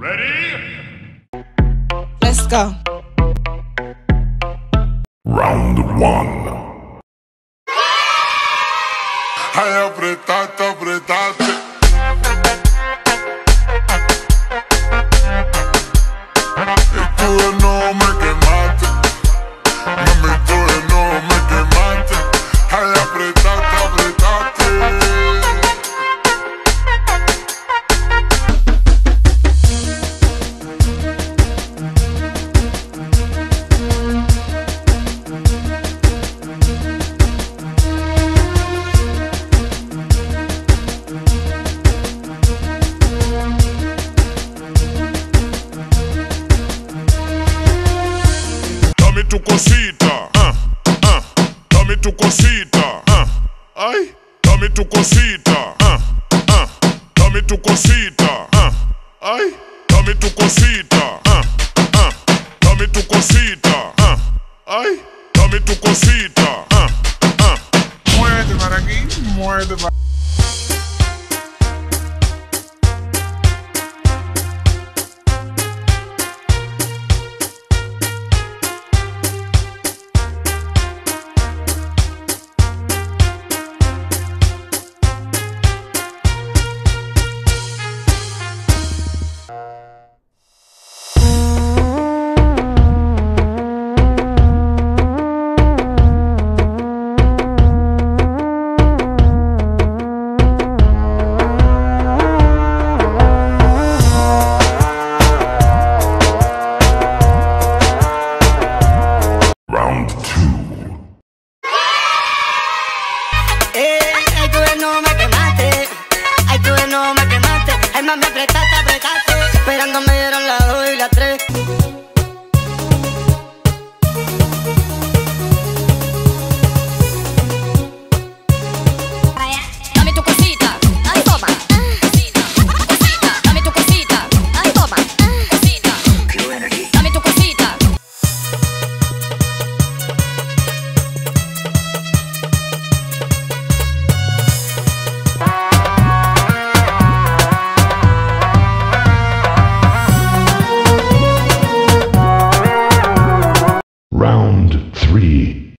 Ready? Let's go. Round one. Ay, apretate, apretate. Dame tu cosita. ah, ah. Dame tu cosita. ah. Ay. Dame tu cosita. ah, ah. Dame tu cosita. ah. Ay. Dame tu cosita. ah, ah. Muévete para aquí, muévete para de nuevo me quemaste. Ay, tú de me quemaste. Ay, más me apretaste, apretaste. Esperando me dieron Round 3.